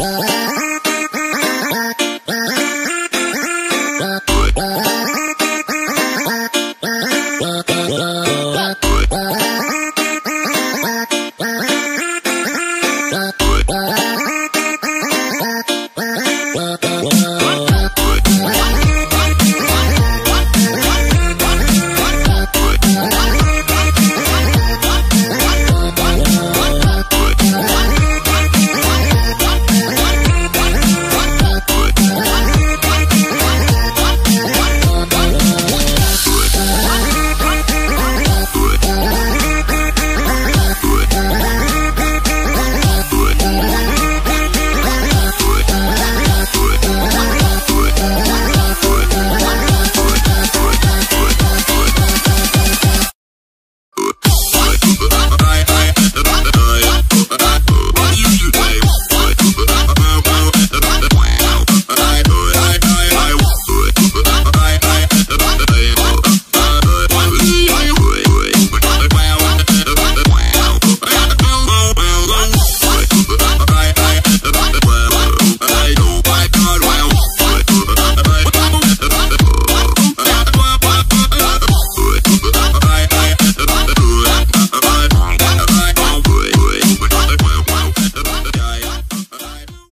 Bye.